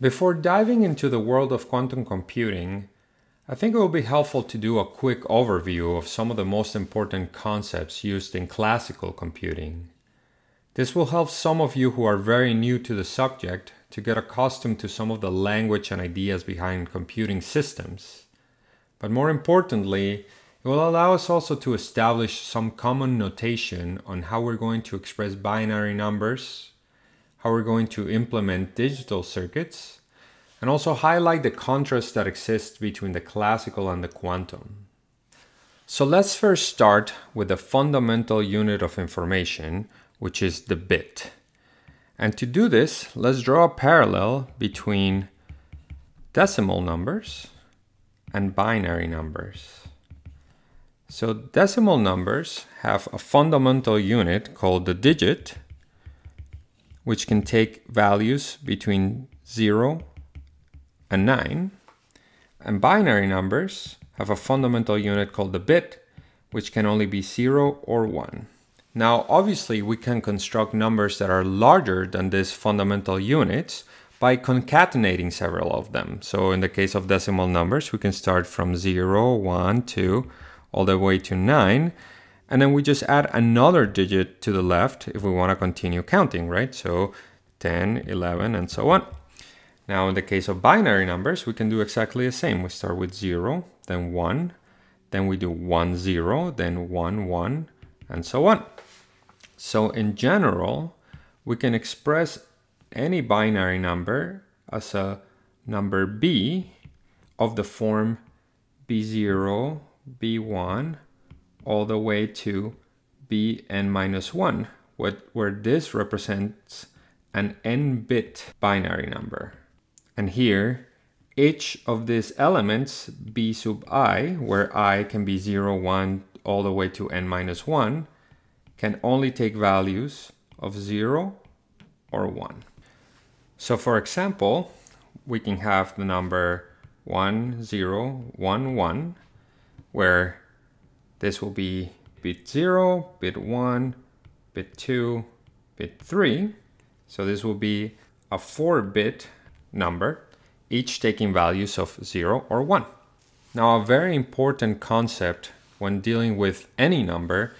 Before diving into the world of quantum computing, I think it will be helpful to do a quick overview of some of the most important concepts used in classical computing. This will help some of you who are very new to the subject to get accustomed to some of the language and ideas behind computing systems. But more importantly, it will allow us also to establish some common notation on how we're going to express binary numbers, how we're going to implement digital circuits, and also highlight the contrast that exists between the classical and the quantum. So let's first start with the fundamental unit of information, which is the bit. And to do this, let's draw a parallel between decimal numbers and binary numbers. So decimal numbers have a fundamental unit called the digit, which can take values between 0 and 9. And binary numbers have a fundamental unit called the bit, which can only be 0 or 1. Now, obviously, we can construct numbers that are larger than these fundamental units by concatenating several of them. So in the case of decimal numbers, we can start from 0, 1, 2, all the way to 9. And then we just add another digit to the left if we want to continue counting, right? So 10, 11, and so on. Now, in the case of binary numbers, we can do exactly the same. We start with 0, then 1, then we do 1, 0, then 1, 1, and so on. So in general, we can express any binary number as a number b of the form b0, b1, all the way to bn minus 1, where this represents an n-bit binary number. And here, each of these elements, b sub i, where i can be 0, 1, all the way to n minus 1, can only take values of 0 or 1. So for example, we can have the number 1, 0, 1, 1, where this will be bit 0, bit 1, bit 2, bit 3. So this will be a 4-bit number, each taking values of 0 or 1. Now a very important concept when dealing with any number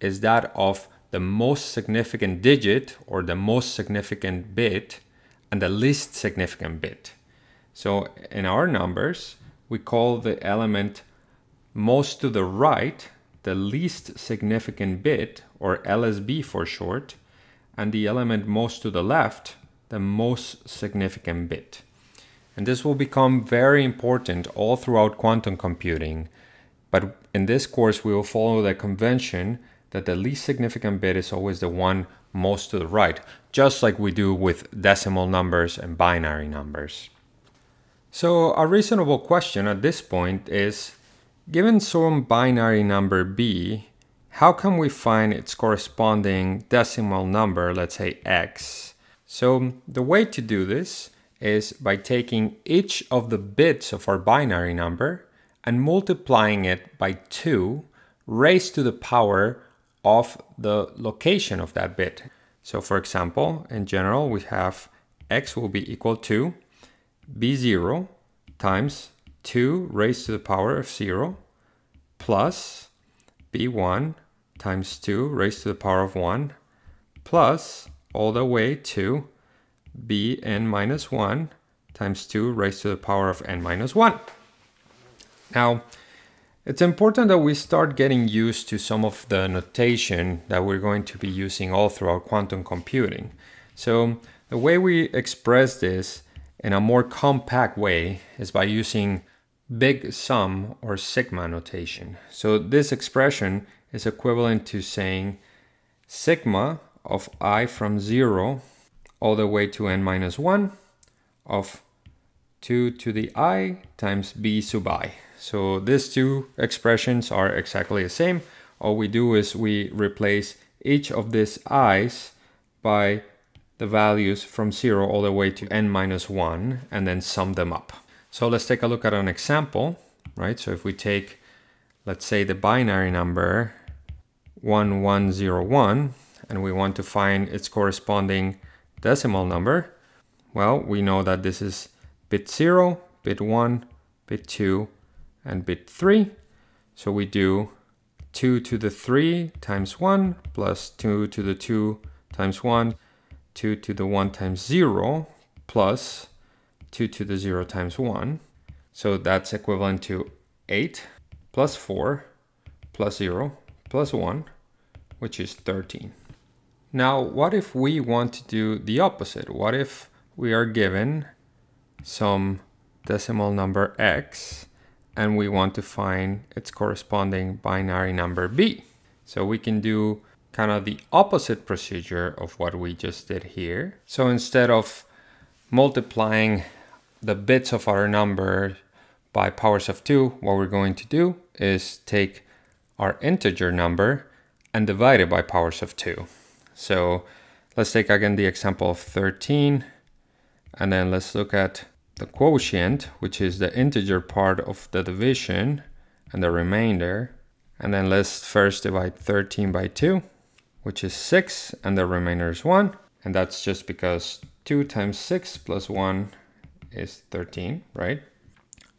is that of the most significant digit or the most significant bit and the least significant bit. So in our numbers, we call the element most to the right the least significant bit, or LSB for short, and the element most to the left the most significant bit. And this will become very important all throughout quantum computing. But in this course, we will follow the convention that the least significant bit is always the one most to the right, just like we do with decimal numbers and binary numbers. So a reasonable question at this point is, given some binary number b, how can we find its corresponding decimal number, let's say x? So the way to do this is by taking each of the bits of our binary number and multiplying it by 2 raised to the power of the location of that bit. So for example, in general, we have x will be equal to b0 times 2 raised to the power of 0 plus b1 times 2 raised to the power of 1 plus all the way to bn minus 1 times 2 raised to the power of n minus 1. Now, it's important that we start getting used to some of the notation that we're going to be using all throughout quantum computing. So the way we express this in a more compact way is by using big sum or sigma notation. So this expression is equivalent to saying sigma of i from 0 all the way to n minus 1 of 2 to the i times b sub i. So these two expressions are exactly the same. All we do is we replace each of these i's by the values from 0 all the way to n minus 1 and then sum them up. So let's take a look at an example, right? So if we take, let's say the binary number 1101 and we want to find its corresponding decimal number, Well, we know that this is bit 0, bit 1, bit 2, and bit 3. So we do 2 to the 3 times 1 plus 2 to the 2 times 1, 2 to the 1 times 0 plus 2 to the 0 times 1. So that's equivalent to 8 plus 4 plus 0 plus 1, which is 13. Now, what if we want to do the opposite? What if we are given some decimal number x and we want to find its corresponding binary number b? So we can do kind of the opposite procedure of what we just did here. So instead of multiplying the bits of our number by powers of 2, what we're going to do is take our integer number and divide it by powers of 2. So let's take again the example of 13, and then let's look at the quotient, which is the integer part of the division and the remainder. And then let's first divide 13 by 2, which is 6, and the remainder is 1. And that's just because 2 times 6 plus 1 is 13, right?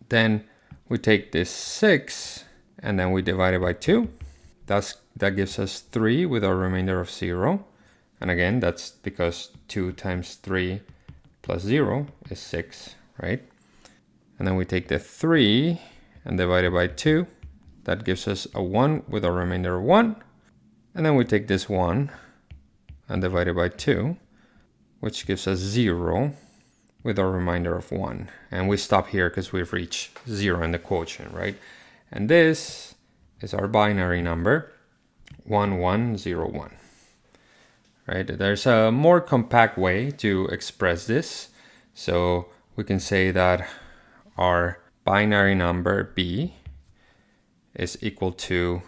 Then we take this 6 and then we divide it by 2. That's, that gives us 3 with our remainder of 0. And again, that's because 2 times 3 plus 0 is 6, right? And then we take the 3 and divide it by 2. That gives us a 1 with a remainder of 1. And then we take this 1 and divide it by 2, which gives us 0 with a remainder of 1. And we stop here because we've reached 0 in the quotient, right? And this is our binary number, 1101. Right? There's a more compact way to express this. So we can say that our binary number b is equal to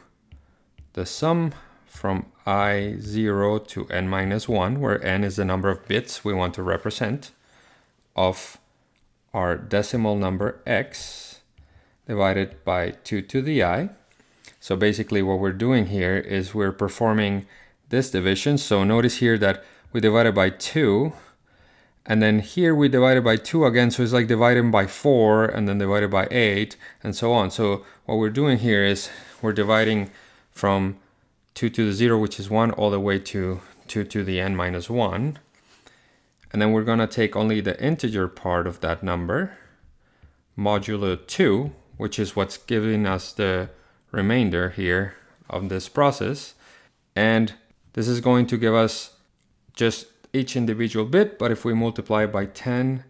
the sum from i0 to n minus 1, where n is the number of bits we want to represent, of our decimal number x divided by 2 to the i. So basically what we're doing here is we're performing this division. So notice here that we divided by 2 and then here we divided by 2 again, so it's like dividing by 4 and then divided by 8 and so on. So what we're doing here is we're dividing from 2 to the 0, which is 1, all the way to 2 to the n minus 1. And then we're going to take only the integer part of that number, modulo 2, which is what's giving us the remainder here of this process. And this is going to give us just each individual bit, but if we multiply by 10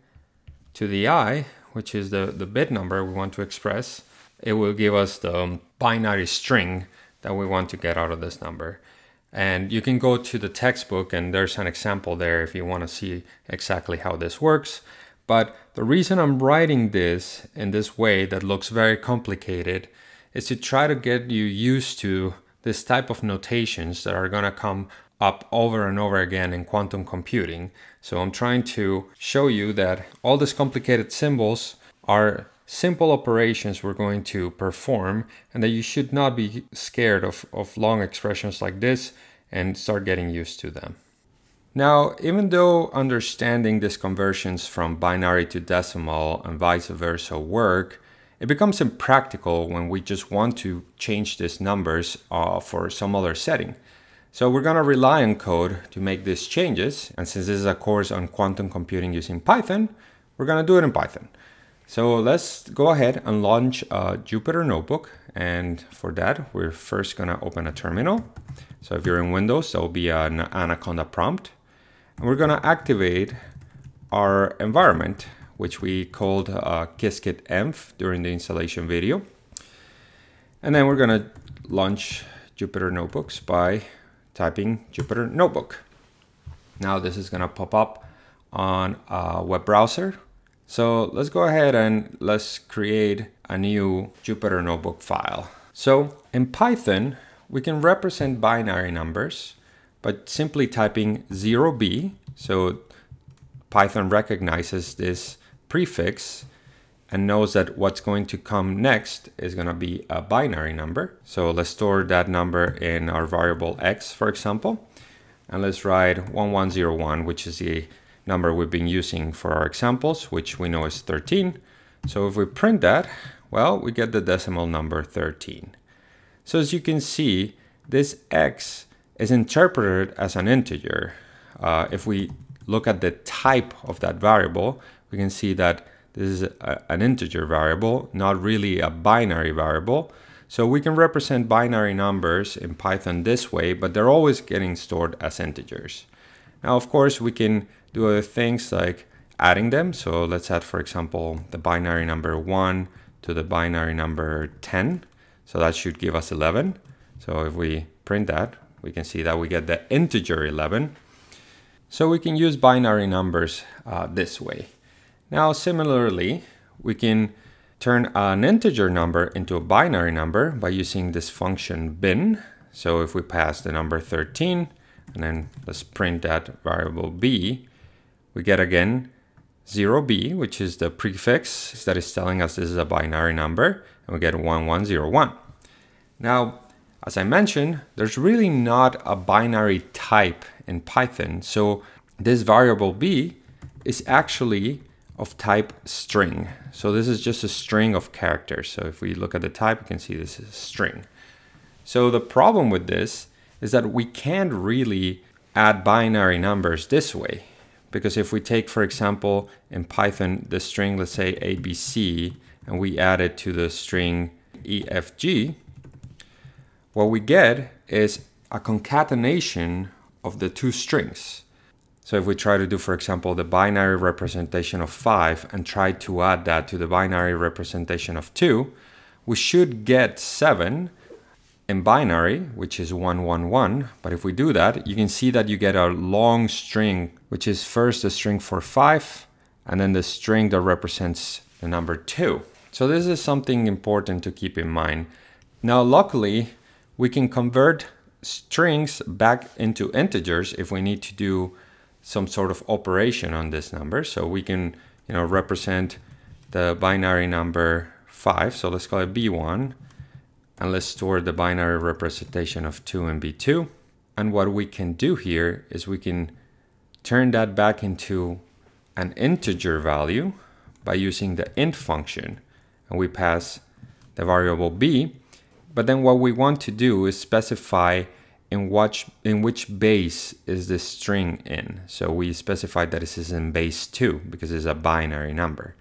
to the i, which is the, the bit number we want to express, it will give us the um, binary string that we want to get out of this number. And you can go to the textbook and there's an example there if you want to see exactly how this works. But the reason I'm writing this in this way that looks very complicated is to try to get you used to this type of notations that are going to come up over and over again in quantum computing. So I'm trying to show you that all these complicated symbols are simple operations we're going to perform and that you should not be scared of, of long expressions like this and start getting used to them. Now, even though understanding these conversions from binary to decimal and vice versa work, it becomes impractical when we just want to change these numbers uh, for some other setting. So we're going to rely on code to make these changes. And since this is a course on quantum computing using Python, we're going to do it in Python. So let's go ahead and launch a Jupyter Notebook. And for that, we're first to open a terminal. So if you're in Windows, there'll be an Anaconda prompt. And we're to activate our environment, which we called uh, Qiskit env during the installation video. And then we're to launch Jupyter Notebooks by typing Jupyter Notebook. Now this is gonna pop up on a web browser. So let's go ahead and let's create a new Jupyter Notebook file. So in Python, we can represent binary numbers by simply typing 0b. So Python recognizes this prefix and knows that what's going to come next is going to be a binary number. So let's store that number in our variable x, for example. And let's write 1101, which is the number we've been using for our examples, which we know is 13. So if we print that, well, we get the decimal number 13. So as you can see, this x is interpreted as an integer. Uh, if we look at the type of that variable, we can see that this is a, an integer variable, not really a binary variable. So we can represent binary numbers in Python this way, but they're always getting stored as integers. Now, of course, we can do other things like adding them. So let's add, for example, the binary number 1 to the binary number 10. So that should give us 11. So if we print that, we can see that we get the integer 11. So we can use binary numbers uh, this way. Now, similarly, we can turn an integer number into a binary number by using this function bin. So if we pass the number 13 and then let's print that variable b, we get again 0b, which is the prefix that is telling us this is a binary number, and we get 1101. Now, as I mentioned, there's really not a binary type in Python. So this variable b is actually of type string. So this is just a string of characters. So if we look at the type, you can see this is a string. So the problem with this is that we can't really add binary numbers this way. Because if we take, for example, in Python, the string, let's say ABC, and we add it to the string EFG, what we get is a concatenation of the two strings. So if we try to do, for example, the binary representation of 5 and try to add that to the binary representation of 2, we should get 7 in binary, which is 111. But if we do that, you can see that you get a long string, which is first the string for 5, and then the string that represents the number 2. So this is something important to keep in mind. Now, luckily, we can convert strings back into integers if we need to do some sort of operation on this number. So we can, you know, represent the binary number 5. So let's call it B1. And let's store the binary representation of 2 and B2. And what we can do here is we can turn that back into an integer value by using the int function. And we pass the variable b. But then what we want to do is specify in which in which base is this string in. So we specify that this is in base 2 because it's a binary number.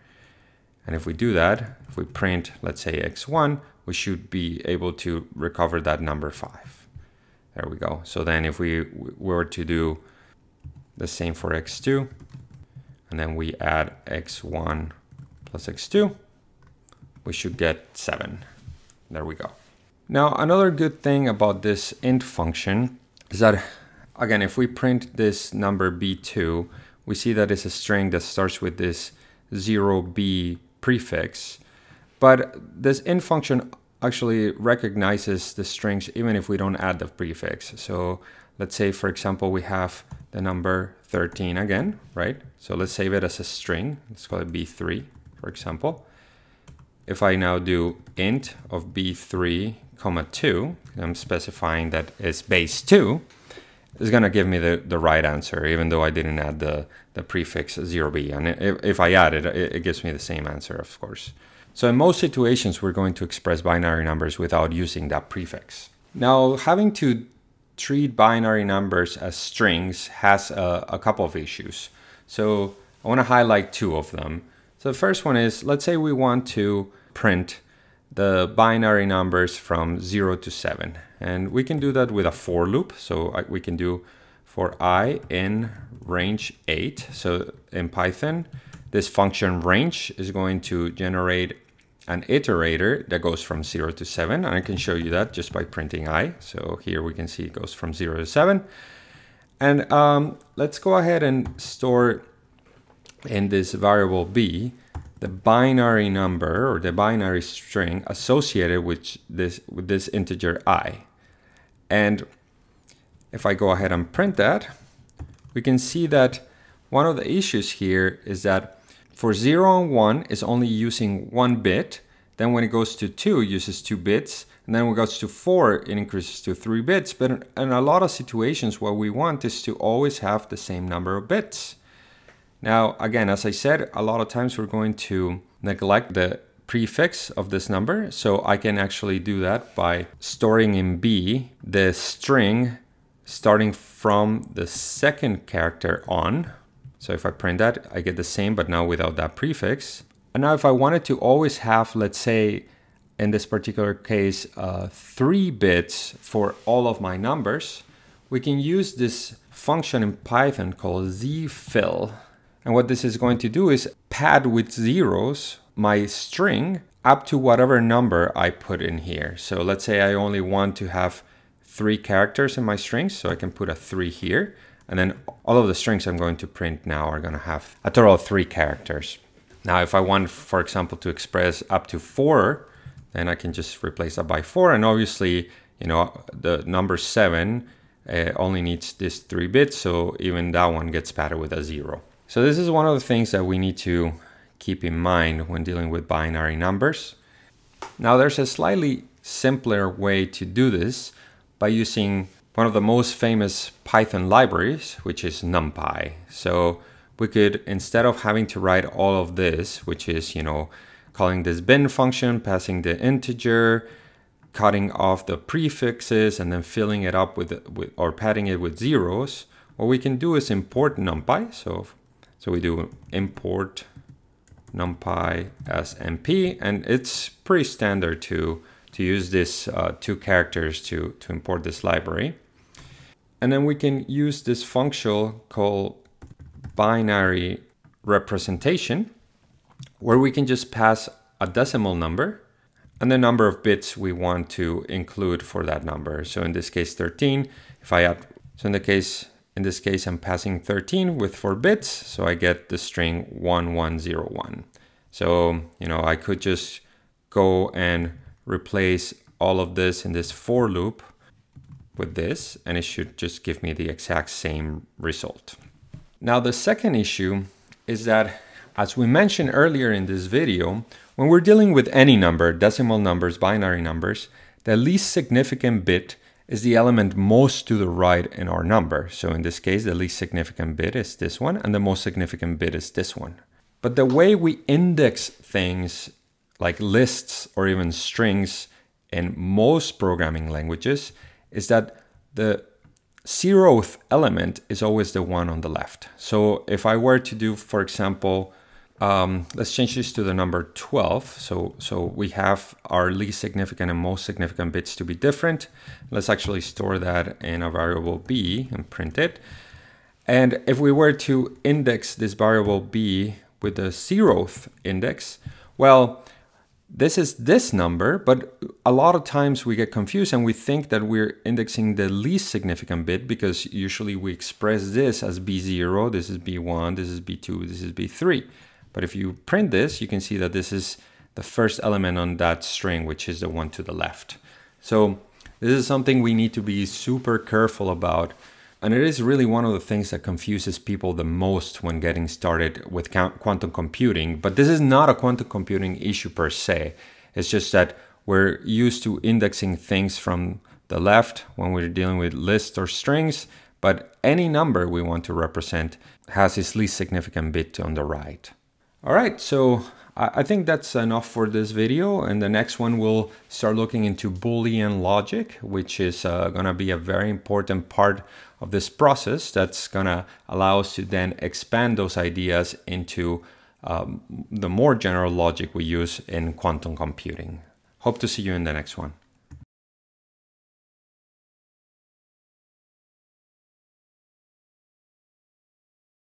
And if we do that, if we print, let's say x1, we should be able to recover that number 5. There we go. So then if we were to do the same for x2, and then we add x1 plus x2, we should get 7. There we go. Now, another good thing about this int function is that, again, if we print this number b2, we see that it's a string that starts with this 0b prefix. But this int function actually recognizes the strings even if we don't add the prefix. So let's say, for example, we have the number 13 again, right? So let's save it as a string. Let's call it b3, for example. If I now do int of b3 comma 2, I'm specifying that it's base 2, it's going to give me the, the right answer, even though I didn't add the, the prefix 0b. And if, if I add it, it, it gives me the same answer, of course. So in most situations, we're going to express binary numbers without using that prefix. Now, having to treat binary numbers as strings has a, a couple of issues. So I want to highlight two of them. So the first one is, let's say we want to print the binary numbers from 0 to 7. And we can do that with a for loop. So uh, we can do for i in range 8. So in Python, this function range is going to generate an iterator that goes from 0 to 7. And I can show you that just by printing i. So here we can see it goes from 0 to 7. And um, let's go ahead and store in this variable b the binary number or the binary string associated with this with this integer i. And if I go ahead and print that, we can see that one of the issues here is that for 0 and 1 is only using one bit. Then when it goes to 2, it uses 2 bits. And then when it goes to 4, it increases to 3 bits. But in a lot of situations, what we want is to always have the same number of bits. Now, again, as I said, a lot of times we're going to neglect the prefix of this number. So I can actually do that by storing in B the string starting from the second character on. So if I print that, I get the same, but now without that prefix. And now if I wanted to always have, let's say, in this particular case, uh, three bits for all of my numbers, we can use this function in Python called zfill. And what this is going to do is pad with zeros my string up to whatever number I put in here. So let's say I only want to have three characters in my strings, so I can put a three here. And then all of the strings I'm going to print now are gonna have a total of three characters. Now, if I want, for example, to express up to four, then I can just replace that by four. And obviously, you know, the number seven uh, only needs this three bits, so even that one gets padded with a zero. So this is one of the things that we need to keep in mind when dealing with binary numbers. Now there's a slightly simpler way to do this by using one of the most famous Python libraries, which is NumPy. So we could, instead of having to write all of this, which is, you know, calling this bin function, passing the integer, cutting off the prefixes, and then filling it up with, with or padding it with zeros, what we can do is import NumPy. So, so we do import numpy as np, and it's pretty standard to, to use these uh, two characters to, to import this library. And then we can use this function called binary representation, where we can just pass a decimal number and the number of bits we want to include for that number. So in this case, 13. If I add, so in the case in this case, I'm passing 13 with 4 bits, so I get the string 1101. So, you know, I could just go and replace all of this in this for loop with this, and it should just give me the exact same result. Now, the second issue is that, as we mentioned earlier in this video, when we're dealing with any number, decimal numbers, binary numbers, the least significant bit is the element most to the right in our number. So in this case, the least significant bit is this one, and the most significant bit is this one. But the way we index things like lists or even strings in most programming languages is that the zeroth element is always the one on the left. So if I were to do, for example, um, let's change this to the number 12. So, so we have our least significant and most significant bits to be different. Let's actually store that in a variable b and print it. And if we were to index this variable b with the zeroth index, well, this is this number, but a lot of times we get confused and we think that we're indexing the least significant bit because usually we express this as b0, this is b1, this is b2, this is b3. But if you print this, you can see that this is the first element on that string, which is the one to the left. So this is something we need to be super careful about. And it is really one of the things that confuses people the most when getting started with quantum computing. But this is not a quantum computing issue per se. It's just that we're used to indexing things from the left when we're dealing with lists or strings, but any number we want to represent has its least significant bit on the right. All right, so I think that's enough for this video. And the next one we'll start looking into Boolean logic, which is uh, gonna be a very important part of this process that's gonna allow us to then expand those ideas into um, the more general logic we use in quantum computing. Hope to see you in the next one.